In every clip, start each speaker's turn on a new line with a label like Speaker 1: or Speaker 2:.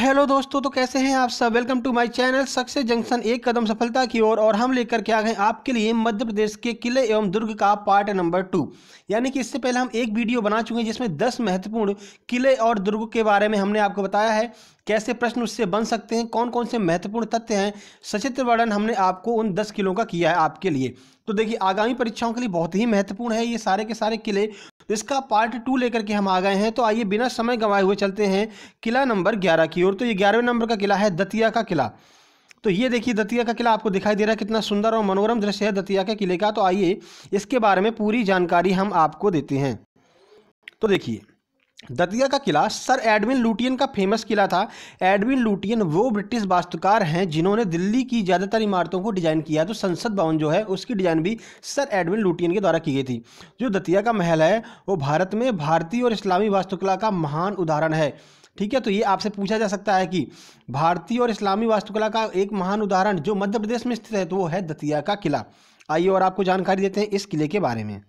Speaker 1: Hello दोस्तों तो कैसे हैं आप सब? Welcome to my channel success junction एक कदम सफलता की ओर, और और हम लेकर के आ गए आपके लिए मध्य प्रदेश के किले एवं दुर्ग का पार्ट नंबर टू यानी कि इससे पहले हम एक वीडियो बना चुके हैं जिसमें 10 महत्वपूर्ण किले और दुर्ग के बारे में हमने आपको बताया है। कैसे प्रश्न उससे बन सकते हैं? कौन कौन से महत्वपूर्ण तथ्य हैं? सचित्र वर्णन हमने आपको उन दस किलों का किया है आपके लिए। तो देखिए, आगामी परीक्षाओं के लिए बहुत ही महत्वपूर्ण है ये सारे के सारे किले। इसका पार्ट टू लेकर के हम आ गए हैं। तो आइए बिना समय गंवाए हुए चलते हैं किला नंबर ग्यारह की ओर। तो ये ग्यारहवें नंबर का किला है, दतिया का किला। तो ये देखिए, दतिया का किला आपको दिखाई दे रहा है। कितना सुंदर और मनोरम दृश्य है दतिया के किले का। तो आइए इसके बारे में पूरी जानकारी हम आपको देते हैं। तो देखिए दतिया का किला सर एडविन लुटियन का फ़ेमस किला था। एडविन लुटियन वो ब्रिटिश वास्तुकार हैं जिन्होंने दिल्ली की ज़्यादातर इमारतों को डिज़ाइन किया। तो संसद भवन जो है, उसकी डिज़ाइन भी सर एडविन लुटियन के द्वारा की गई थी। जो दतिया का महल है, वो भारत में भारतीय और इस्लामी वास्तुकला का महान उदाहरण है। ठीक है तो ये आपसे पूछा जा सकता है कि भारतीय और इस्लामी वास्तुकला का एक महान उदाहरण जो मध्य प्रदेश में स्थित है तो वो है दतिया का किला। आइए और आपको जानकारी देते हैं इस किले के बारे में।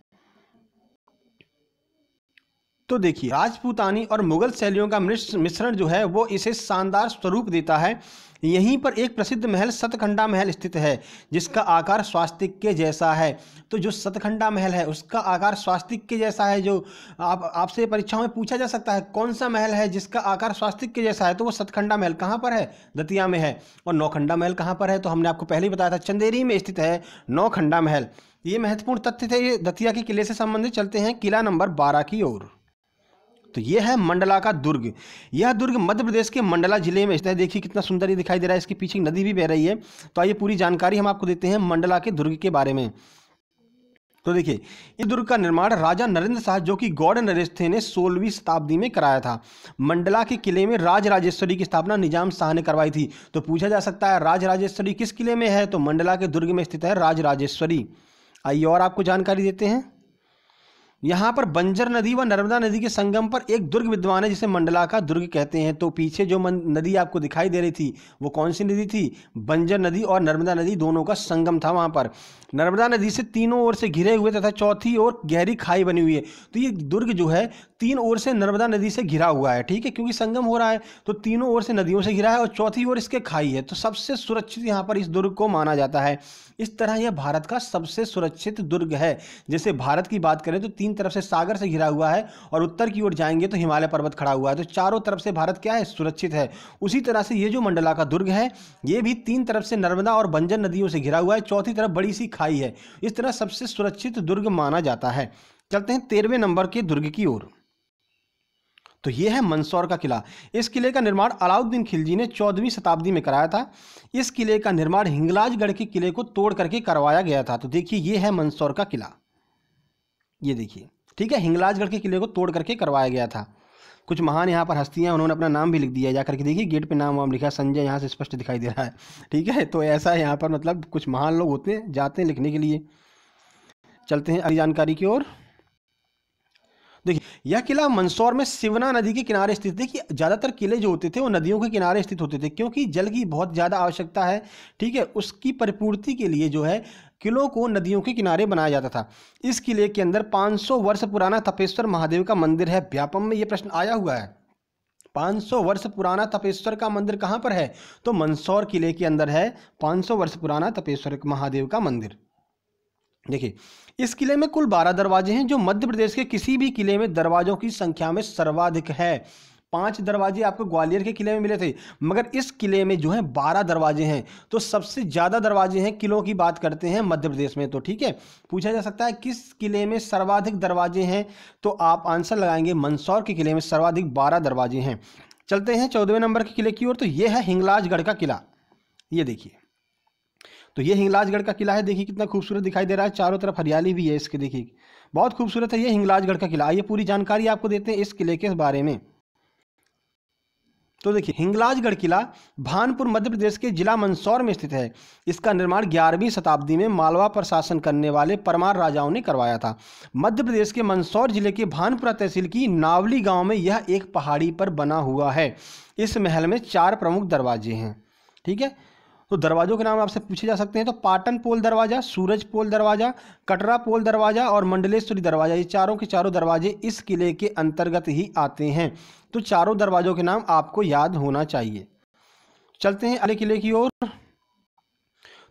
Speaker 1: तो देखिए राजपूतानी और मुगल शैलियों का मिश्रण जो है, वो इसे शानदार स्वरूप देता है। यहीं पर एक प्रसिद्ध महल सतखंडा महल स्थित है, जिसका आकार स्वास्तिक के जैसा है। तो जो सतखंडा महल है, उसका आकार स्वास्तिक के जैसा है, जो आप, आपसे परीक्षाओं में पूछा जा सकता है, कौन सा महल है जिसका आकार स्वास्तिक के जैसा है तो वो सतखंडा महल कहाँ पर है? दतिया में है। और नौखंडा महल कहाँ पर है? तो हमने आपको पहले ही बताया था, चंदेरी में स्थित है नौखंडा महल। ये महत्वपूर्ण तथ्य थे, ये दतिया के किले से संबंधित। चलते हैं किला नंबर बारह की ओर। तो ये है मंडला का दुर्ग। यह दुर्ग मध्य प्रदेश के मंडला ज़िले में स्थित है। देखिए, कितना सुंदर ये दिखाई दे रहा है। इसके पीछे नदी भी बह रही है। तो आइए पूरी जानकारी हम आपको देते हैं मंडला के दुर्ग के बारे में। तो देखिए इस दुर्ग का निर्माण राजा नरेंद्र शाह, जो कि गौड़ नरेश थे, ने सोलहवीं शताब्दी में कराया था। मंडला के किले में राज राजेश्वरी की स्थापना निज़ाम शाह ने करवाई थी। तो पूछा जा सकता है, राज राजेश्वरी किस किले में है? तो मंडला के दुर्ग में स्थित है राज राजेश्वरी। आइए और आपको जानकारी देते हैं। यहाँ पर बंजर नदी व नर्मदा नदी के संगम पर एक दुर्ग विद्वान है, जिसे मंडला का दुर्ग कहते हैं। तो पीछे जो नदी आपको दिखाई दे रही थी, वो कौन सी नदी थी? बंजर नदी और नर्मदा नदी दोनों का संगम था वहाँ पर। नर्मदा नदी से तीनों ओर से घिरे हुए तथा चौथी ओर गहरी खाई बनी हुई है। तो ये दुर्ग जो है, तीन ओर से नर्मदा नदी से घिरा हुआ है, ठीक है? क्योंकि संगम हो रहा है तो तीनों ओर से नदियों से घिरा है और चौथी ओर इसके खाई है। तो सबसे सुरक्षित यहाँ पर इस दुर्ग को माना जाता है। इस तरह यह भारत का सबसे सुरक्षित दुर्ग है। जैसे भारत की बात करें तो तीन तरफ़ से सागर से घिरा हुआ है और उत्तर की ओर जाएँगे तो हिमालय पर्वत खड़ा हुआ है। तो चारों तरफ़ से भारत क्या है? सुरक्षित है। उसी तरह से ये जो मंडला का दुर्ग है, ये भी तीन तरफ़ से नर्मदा और बंजर नदियों से घिरा हुआ है। चौथी तरफ़ बड़ी सी खाई है। इस तरह सबसे सुरक्षित दुर्ग माना जाता है। चलते हैं तेरहवें नंबर के दुर्ग की ओर। तो यह है मंदसौर का किला। इस किले का निर्माण अलाउद्दीन खिलजी ने चौदहवीं शताब्दी में कराया था। इस किले का निर्माण हिंगलाजगढ़ के किले को तोड़ करके करवाया गया था। तो देखिए यह है मंदसौर का किला। ये देखिए, ठीक है, हिंगलाजगढ़ के किले को तोड़ करके करवाया गया था। कुछ महान यहाँ पर हस्तियाँ, उन्होंने अपना नाम भी लिख दिया। जाकर के देखिए, गेट पे नाम वाम लिखा, संजय यहाँ से स्पष्ट दिखाई दे रहा है, ठीक है? तो ऐसा यहाँ पर मतलब कुछ महान लोग होते हैं, जाते हैं लिखने के लिए। चलते हैं अगली जानकारी की ओर। देखिए, यह किला मंदसौर में शिवना नदी के किनारे स्थित, देखिए, ज़्यादातर किले जो होते थे, वो नदियों के किनारे स्थित होते थे, क्योंकि जल की बहुत ज़्यादा आवश्यकता है, ठीक है? उसकी परिपूर्ति के लिए जो है किलों को नदियों के किनारे बनाया जाता था। इस किले के अंदर 500 वर्ष पुराना तपेश्वर महादेव का मंदिर है। व्यापम में ये प्रश्न आया हुआ है। 500 वर्ष पुराना तपेश्वर का मंदिर कहाँ पर है? तो मंदसौर किले के अंदर है 500 वर्ष पुराना तपेश्वर महादेव का मंदिर। देखिए, इस किले में कुल बारह दरवाजे हैं जो मध्य प्रदेश के किसी भी किले में दरवाजों की संख्या में सर्वाधिक है। पाँच दरवाजे आपको ग्वालियर के किले में मिले थे, मगर इस किले में जो है बारह दरवाजे हैं। तो सबसे ज़्यादा दरवाजे हैं किलों की बात करते हैं मध्य प्रदेश में तो ठीक है? पूछा जा सकता है किस किले में सर्वाधिक दरवाजे हैं? तो आप आंसर लगाएँगे मंदसौर के किले में सर्वाधिक बारह दरवाजे हैं। चलते हैं चौदहवें नंबर के किले की ओर तो यह है हिंगलाजगढ़ का किला। ये देखिए। तो ये हिंगलाजगढ़ का किला है, देखिए कितना खूबसूरत दिखाई दे रहा है, चारों तरफ़ हरियाली भी है इसके, देखिए। बहुत खूबसूरत है ये हिंगलाजगढ़ का किला। आइए पूरी जानकारी आपको देते हैं इस किले के बारे में। तो देखिए, हिंगलाजगढ़ किला भानपुर मध्य प्रदेश के जिला मंदसौर में स्थित है। इसका निर्माण ग्यारहवीं शताब्दी में मालवा पर शासन करने वाले परमार राजाओं ने करवाया था। मध्य प्रदेश के मंदसौर ज़िले के भानपुरा तहसील की नावली गाँव में यह एक पहाड़ी पर बना हुआ है। इस महल में चार प्रमुख दरवाजे हैं, ठीक है? तो दरवाजों के नाम आपसे पूछे जा सकते हैं। तो पाटन पोल दरवाज़ा, सूरज पोल दरवाज़ा, कटरा पोल दरवाज़ा और मंडलेश्वरी दरवाज़ा, ये चारों के चारों दरवाजे इस किले के अंतर्गत ही आते हैं। तो चारों दरवाजों के नाम आपको याद होना चाहिए। चलते हैं अगले किले की ओर।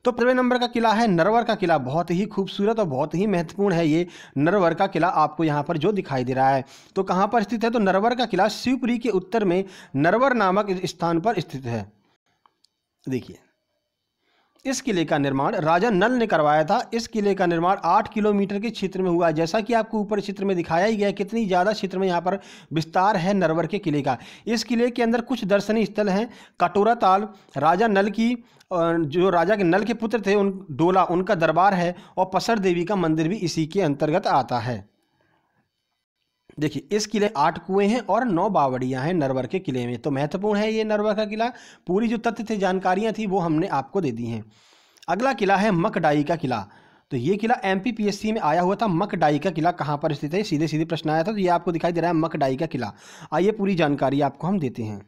Speaker 1: तो पहले नंबर का किला है नरवर का किला। बहुत ही खूबसूरत और बहुत ही महत्वपूर्ण है ये नरवर का किला आपको यहाँ पर जो दिखाई दे रहा है। तो कहाँ पर स्थित है? तो नरवर का किला शिवपुरी के उत्तर में नरवर नामक स्थान पर स्थित है। देखिए। इस किले का निर्माण राजा नल ने करवाया था। इस किले का निर्माण आठ किलोमीटर के क्षेत्र में हुआ जैसा कि आपको ऊपर चित्र में दिखाया ही गया कितनी ज़्यादा क्षेत्र में यहाँ पर विस्तार है नरवर के किले का। इस किले के अंदर कुछ दर्शनीय स्थल हैं। कटोरा ताल, राजा नल की जो राजा के नल के पुत्र थे, उन डोला, उनका दरबार है और पसर देवी का मंदिर भी इसी के अंतर्गत आता है। देखिए, इस किले आठ कुएँ हैं और नौ बावड़ियाँ हैं नरवर के किले में। तो महत्वपूर्ण है ये नरवर का किला। पूरी जो तथ्य थे, जानकारियाँ थी, वो हमने आपको दे दी हैं। अगला किला है मकडाई का किला। तो ये किला एम पी में आया हुआ था। मकडाई का किला कहाँ पर स्थित है? सीधे सीधे प्रश्न आया था तो ये आपको दिखाई दे रहा है मकडाई का किला। आइए पूरी जानकारी आपको हम देते हैं।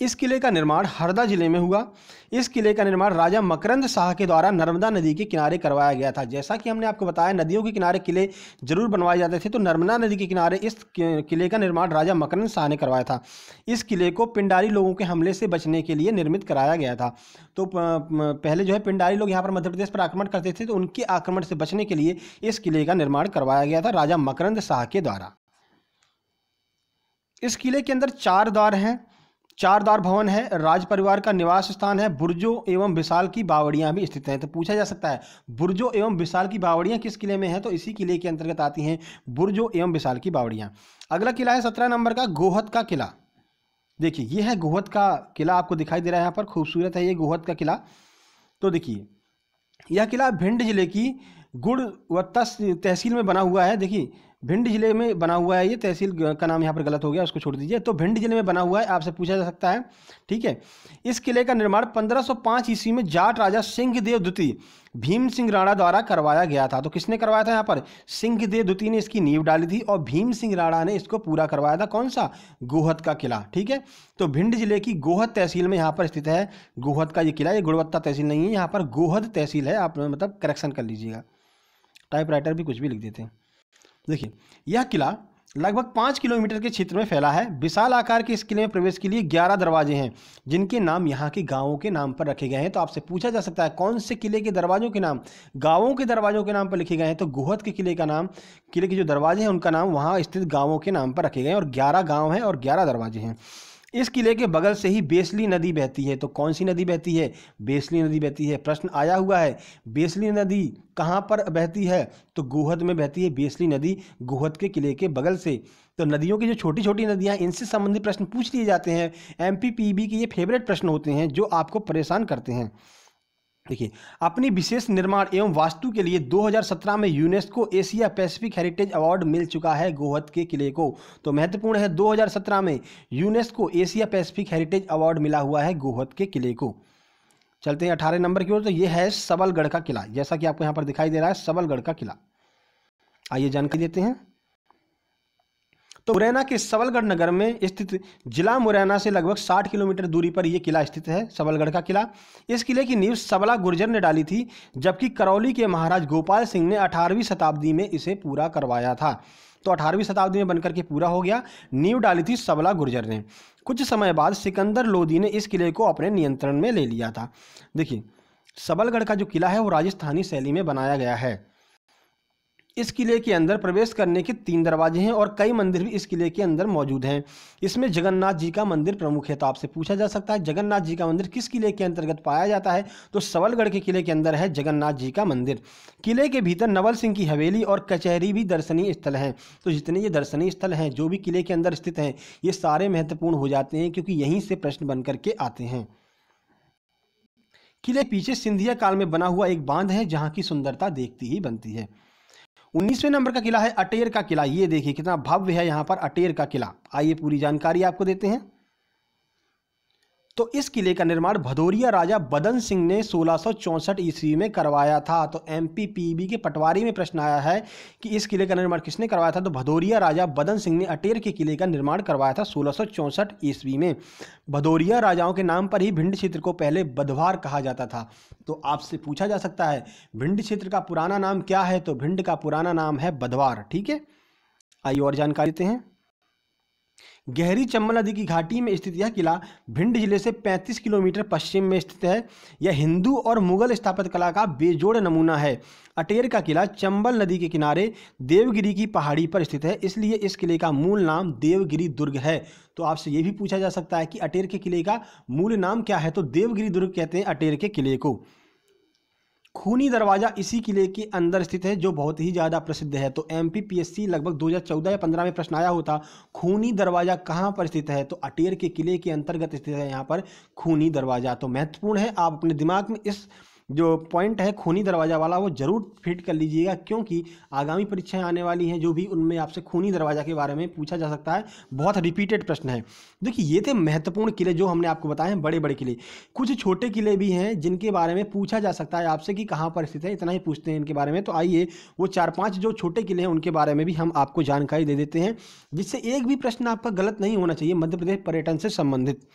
Speaker 1: इस किले का निर्माण हरदा ज़िले में हुआ। इस किले का निर्माण राजा मकरंद शाह के द्वारा नर्मदा नदी के किनारे करवाया गया था। जैसा कि हमने आपको बताया, नदियों के किनारे किले ज़रूर बनवाए जाते थे तो नर्मदा नदी के किनारे इस किले का निर्माण राजा मकरंद शाह ने करवाया था। इस किले को पिंडारी लोगों के हमले से बचने के लिए निर्मित कराया गया था। तो पहले जो है पिंडारी लोग यहाँ पर मध्य प्रदेश पर आक्रमण करते थे तो उनके आक्रमण से बचने के लिए इस किले का निर्माण करवाया गया था राजा मकरंद शाह के द्वारा। इस किले के अंदर चार द्वार हैं। चार द्वार भवन है, राज परिवार का निवास स्थान है, बुर्जो एवं विशाल की बावड़ियाँ भी स्थित हैं। तो पूछा जा सकता है, बुर्जो एवं विशाल की बावड़ियाँ किस किले में है? तो इसी किले के अंतर्गत आती हैं बुर्जो एवं विशाल की बावड़ियाँ। अगला किला है सत्रह नंबर का गोहत का किला। देखिए, ये है गोहत का किला, आपको दिखाई दे रहा है यहाँ पर, खूबसूरत है ये गोहत का किला। तो देखिए, यह किला भिंड ज़िले की गुणवत्ता तहसील में बना हुआ है। देखिए भिंड ज़िले में बना हुआ है ये, तहसील का नाम यहाँ पर गलत हो गया, उसको छोड़ दीजिए। तो भिंड ज़िले में बना हुआ है, आपसे पूछा जा सकता है, ठीक है? इस किले का निर्माण 1505 ईस्वी में जाट राजा सिंहदेव द्वितीय, भीम सिंह राणा द्वारा करवाया गया था। तो किसने करवाया था यहाँ पर? सिंहदेव द्वितीय ने इसकी नींव डाली थी और भीम सिंह राणा ने इसको पूरा करवाया था। कौन सा? गोहत का किला, ठीक है? तो भिंड ज़िले की गोहत तहसील में यहाँ पर स्थित है। गोहत का ये किला, ये गुणवत्ता तहसील नहीं है, यहाँ पर गोहद तहसील है, आप मतलब करेक्शन कर लीजिएगा। टाइप राइटर भी कुछ भी लिख देते हैं। देखिए, यह किला लगभग पाँच किलोमीटर के क्षेत्र में फैला है। विशाल आकार के इस किले में प्रवेश के लिए ग्यारह दरवाजे हैं, जिनके नाम यहाँ के गाँवों के नाम पर रखे गए हैं। तो आपसे पूछा जा सकता है, कौन से किले के दरवाजों के नाम, गाँवों के दरवाजों के नाम पर लिखे गए हैं? तो गुहत के किले का नाम, किले के जो दरवाजे हैं, उनका नाम वहाँ स्थित गाँवों के नाम पर रखे गए हैं और ग्यारह गाँव हैं और ग्यारह दरवाजे हैं। इस किले के बगल से ही बेसली नदी बहती है। तो कौन सी नदी बहती है? बेसली नदी बहती है। प्रश्न आया हुआ है, बेसली नदी कहाँ पर बहती है? तो गोहद में बहती है बेसली नदी गोहद के किले के बगल से। तो नदियों की जो छोटी छोटी नदियाँ, इनसे संबंधित प्रश्न पूछ लिए जाते हैं। एम पी के ये फेवरेट प्रश्न होते हैं, जो आपको परेशान करते हैं। देखिए, अपनी विशेष निर्माण एवं वास्तु के लिए 2017 में UNESCO Asia Pacific heritage award मिल चुका है गोहत के किले को। तो महत्वपूर्ण है 2017 में UNESCO Asia Pacific heritage award मिला हुआ है गोहत के किले को। चलते हैं अठारह नंबर की ओर तो ये है सबलगढ़ का किला। जैसा कि आपको यहाँ पर दिखाई दे रहा है, सबलगढ़ का किला। आइए जानकारी देते हैं। तो मुरैना के सबलगढ़ नगर में स्थित जिला मुरैना से लगभग 60 किलोमीटर दूरी पर यह किला स्थित है, सबलगढ़ का किला। इस किले की नींव सबला गुर्जर ने डाली थी, जबकि करौली के महाराज गोपाल सिंह ने 18वीं शताब्दी में इसे पूरा करवाया था। तो अठारहवीं शताब्दी में बनकर के पूरा हो गया, नींव डाली थी सबला गुर्जर ने। कुछ समय बाद सिकंदर लोधी ने इस किले को अपने नियंत्रण में ले लिया था। देखिए, सबलगढ़ का जो किला है, वो राजस्थानी शैली में बनाया गया है। इस किले के अंदर प्रवेश करने के तीन दरवाजे हैं और कई मंदिर भी इस किले के अंदर मौजूद हैं। इसमें जगन्नाथ जी का मंदिर प्रमुख है तो आपसे पूछा जा सकता है, जगन्नाथ जी का मंदिर किस किले के अंतर्गत पाया जाता है? तो सवलगढ़ के किले के अंदर है जगन्नाथ जी का मंदिर। किले के भीतर नवल सिंह की हवेली और कचहरी भी दर्शनीय स्थल हैं। तो जितने ये दर्शनीय स्थल हैं, जो भी किले के अंदर स्थित हैं, ये सारे महत्वपूर्ण हो जाते हैं क्योंकि यहीं से प्रश्न बन करके आते हैं। किले पीछे सिंधिया काल में बना हुआ एक बाँध है, जहाँ की सुंदरता देखती ही बनती है। उन्नीसवें नंबर का किला है, अटेर का किला। ये देखिए, कितना भव्य है यहाँ पर, अटेर का किला। आइए पूरी जानकारी आपको देते हैं। तो इस किले का निर्माण भदौरिया राजा बदन सिंह ने सोलह ईस्वी में करवाया था। तो एम पी के पटवारी में प्रश्न आया है कि इस किले का निर्माण किसने करवाया था? तो भदौरिया राजा बदन सिंह ने अटेर के किले का निर्माण करवाया था सोलह ईस्वी में। भदौरिया राजाओं के नाम पर ही भिंड क्षेत्र को पहले बधवार कहा जाता था। तो आपसे पूछा जा सकता है, भिंड क्षेत्र का पुराना नाम क्या है? तो भिंड का पुराना नाम है बधवार ठीक है? आइए और जानकारी देते हैं। गहरी चंबल नदी की घाटी में स्थित यह किला भिंड ज़िले से 35 किलोमीटर पश्चिम में स्थित है। यह हिंदू और मुगल स्थापत्य कला का बेजोड़ नमूना है। अटेर का किला चंबल नदी के किनारे देवगिरी की पहाड़ी पर स्थित है। इसलिए इस किले का मूल नाम देवगिरी दुर्ग है। तो आपसे ये भी पूछा जा सकता है कि अटेर के किले का मूल नाम क्या है? तो देवगिरी दुर्ग कहते हैं अटेर के किले को। खूनी दरवाज़ा इसी किले के अंदर स्थित है, जो बहुत ही ज़्यादा प्रसिद्ध है। तो एमपीपीएससी लगभग 2014 या 15 में प्रश्न आया होता, खूनी दरवाज़ा कहाँ पर स्थित है? तो अटेर के किले के अंतर्गत स्थित है यहाँ पर खूनी दरवाज़ा। तो महत्वपूर्ण है, आप अपने दिमाग में इस जो पॉइंट है खूनी दरवाज़ा वाला, वो ज़रूर फिट कर लीजिएगा, क्योंकि आगामी परीक्षाएँ आने वाली हैं जो भी उनमें आपसे खूनी दरवाज़ा के बारे में पूछा जा सकता है। बहुत रिपीटेड प्रश्न है। देखिए, ये थे महत्वपूर्ण किले जो हमने आपको बताए हैं बड़े बड़े किले। कुछ छोटे किले भी हैं जिनके बारे में पूछा जा सकता है आपसे कि कहाँ पर स्थित है, इतना ही पूछते हैं इनके बारे में। तो आइए, वो चार पाँच जो छोटे किले हैं उनके बारे में भी हम आपको जानकारी दे देते हैं, जिससे एक भी प्रश्न आपका गलत नहीं होना चाहिए, मध्य प्रदेश पर्यटन से संबंधित।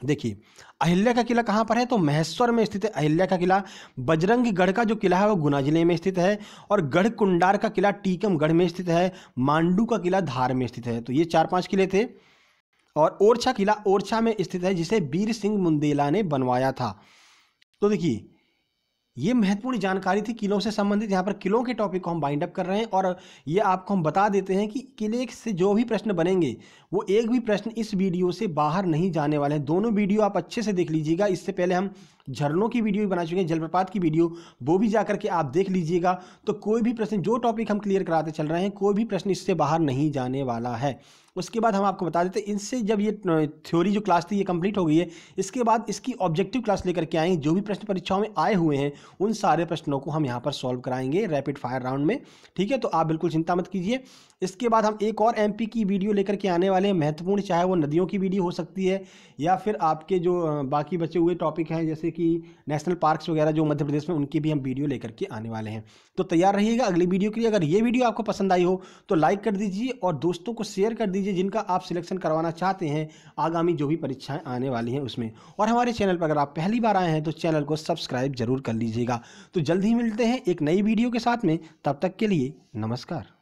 Speaker 1: देखिए, अहिल्या का किला कहाँ पर है? तो महेश्वर में स्थित है अहिल्या का किला। बजरंगगढ़ का जो किला है, वो गुना ज़िले में स्थित है और गढ़ कुंडार का किला टीकमगढ़ में स्थित है। मांडू का किला धार में स्थित है। तो ये चार पाँच किले थे। और ओरछा किला ओरछा में स्थित है, जिसे वीर सिंह मुंदेला ने बनवाया था। तो देखिए ये महत्वपूर्ण जानकारी थी किलों से संबंधित। यहाँ पर किलों के टॉपिक को हम बाइंड अप कर रहे हैं और ये आपको हम बता देते हैं कि किले से जो भी प्रश्न बनेंगे, वो एक भी प्रश्न इस वीडियो से बाहर नहीं जाने वाले हैं। दोनों वीडियो आप अच्छे से देख लीजिएगा। इससे पहले हम झरनों की वीडियो भी बना चुके हैं, जलप्रपात की वीडियो, वो भी जा करके आप देख लीजिएगा। तो कोई भी प्रश्न, जो टॉपिक हम क्लियर कराते चल रहे हैं, कोई भी प्रश्न इससे बाहर नहीं जाने वाला है। उसके बाद हम आपको बता देते हैं, इनसे जब ये थ्योरी जो क्लास थी ये कंप्लीट हो गई है, इसके बाद इसकी ऑब्जेक्टिव क्लास लेकर के आएँगे जो भी प्रश्न परीक्षाओं में आए हुए हैं, उन सारे प्रश्नों को हम यहाँ पर सॉल्व कराएँगे रैपिड फायर राउंड में। ठीक है तो आप बिल्कुल चिंता मत कीजिए। इसके बाद हम एक और एमपी की वीडियो लेकर के आने वाले हैं। महत्वपूर्ण, चाहे वो नदियों की वीडियो हो सकती है, या फिर आपके जो बाकी बचे हुए टॉपिक हैं, जैसे कि नेशनल पार्क्स वगैरह जो मध्य प्रदेश में, उनकी भी हम वीडियो लेकर के आने वाले हैं। तो तैयार रहिएगा अगली वीडियो के लिए। अगर ये वीडियो आपको पसंद आई हो तो लाइक कर दीजिए और दोस्तों को शेयर कर दीजिए, जिनका आप सिलेक्शन करवाना चाहते हैं, आगामी जो भी परीक्षाएँ आने वाली हैं उसमें। और हमारे चैनल पर अगर आप पहली बार आए हैं तो चैनल को सब्सक्राइब ज़रूर कर लीजिएगा। तो जल्द ही मिलते हैं एक नई वीडियो के साथ में। तब तक के लिए नमस्कार।